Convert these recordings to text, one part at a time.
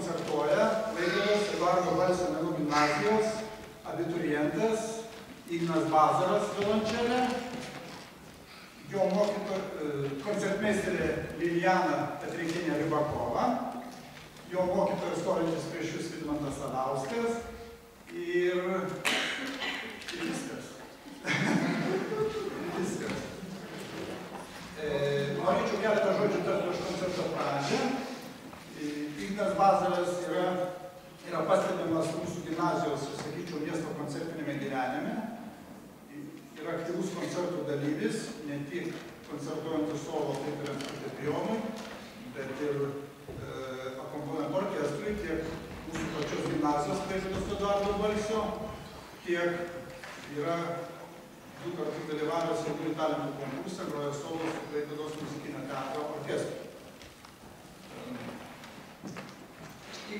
Koncertuoja Klaipėdos Eduardo Balsio menų gimnazijos abiturientas Ignas Bazaras violončelė, jo mokyto, e, koncertmeisterė Lilijana Petreikinė Rybakova, jo mokytojas stovintis prieš jūs Vidmantas Adauskas ir, ir viskas. viskas. E, norėčiau keletą žodžių tarti prieš koncerto pradžią. E, Ignas Bazaras yra, yra pastebimas mūsų gimnazijos, sakyčiau, miesto koncertinėme gyvenime. Yra aktyvus koncertų dalyvis, ne tik koncertuojantis solo, taip ir fortepijonui, bet ir e, akomponuojant orkestrui, tiek mūsų pačios gimnazijos Klaipėdos Eduardo Balsio, tiek yra du kartus dalyvavęs jaunųjų talentų konkurse, grojo solo su Klaipėdos muzikinio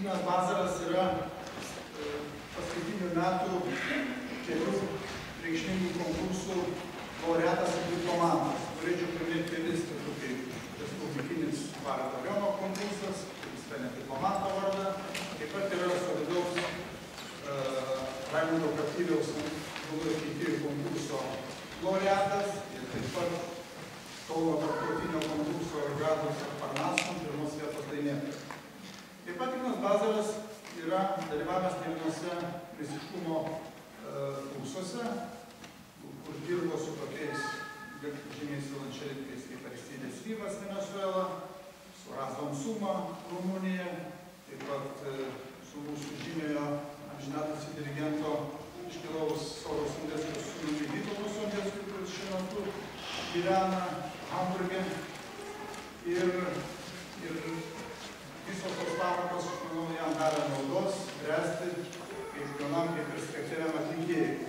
Ignas Bazaras yra e, paskutinių metų kelių reikšmingų konkursų laureatas ir diplomatas. Norėčiau paminėti kelis, tokių kaip Respublikinis Vario Jono konkursas, kuris pelnė diplomato vardą, taip pat yra solidaus uh, Raimundo Kaptyliaus žmogaus keitėjų konkurso laureatas ir taip pat Kauno tarptautinio konkurso Orgados ir Parnasom pirmos vietos laimėtojas. Taip pat Ignas Bazaras yra dalyvavęs ne vienuose meistriškumo kursuose, kur dirbo su tokiais žymiais violončelikais kaip Aristides Vyvas Venezuela, su Razvan Suma Rumunija, taip pat su mūsų žymėjo amžinatusi dirigento iškilaus Sauros Sondeckio sūnumi Vytautu Sondeckiu, kuris šiuo metu gyvena Hamburge. Ir, ir visos tos pamokos, aš manau, jam davė naudos bręsti kaip jaunam, kaip perspektyviam atlikėjui.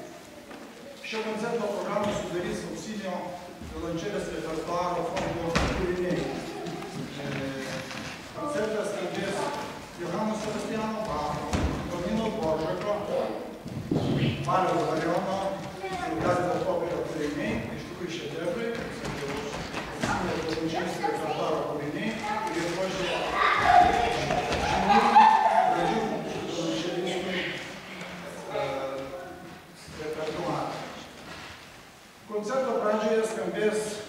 Šio koncerto programą sudarys auksinio violončelės cabeça.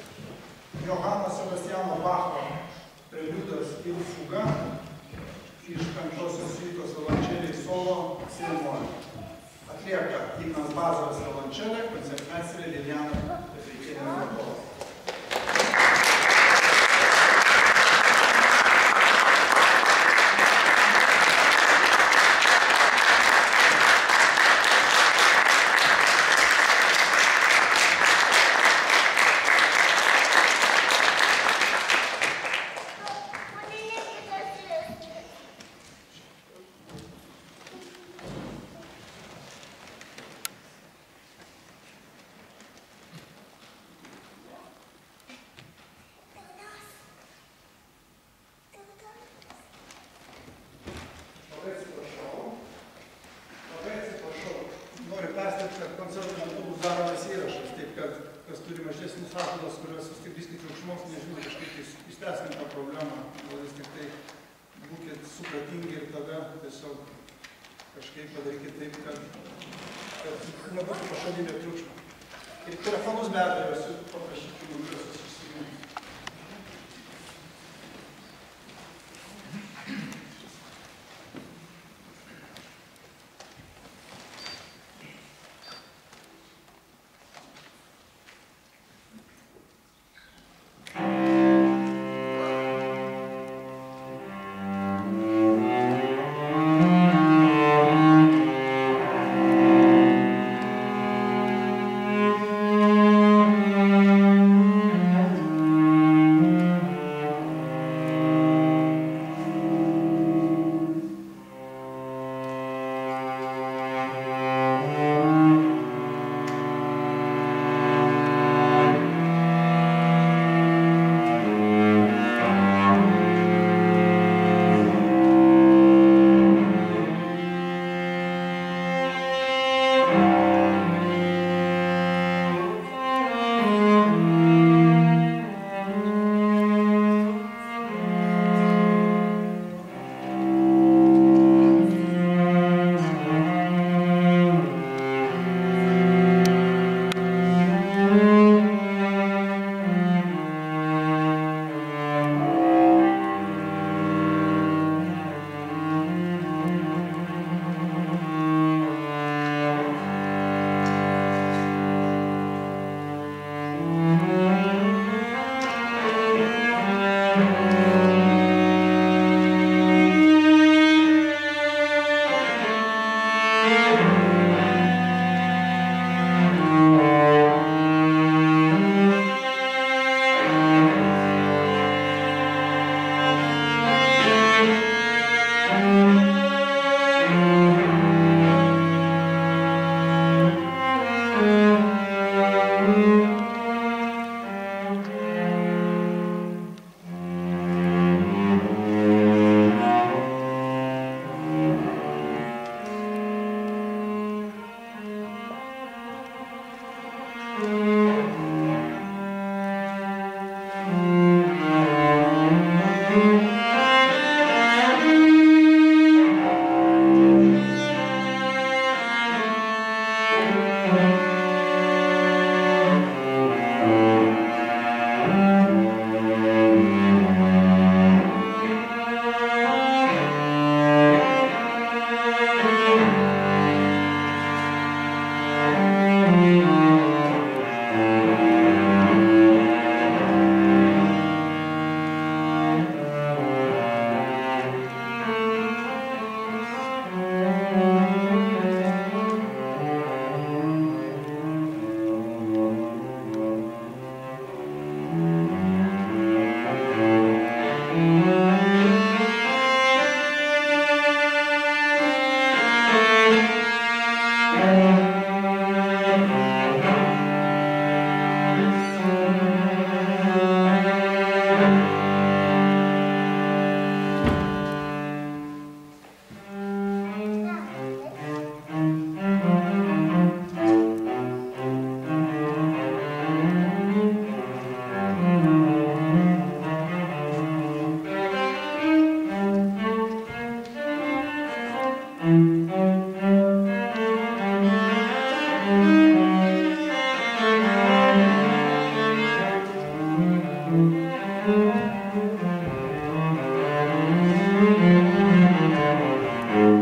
Supratingi ir tada tiesiog kažkaip padarykit taip, kad, kad nebūtų pašalinio triukšmo. Ir telefonus be abejo, esu paprašyti Mm-hmm. thank you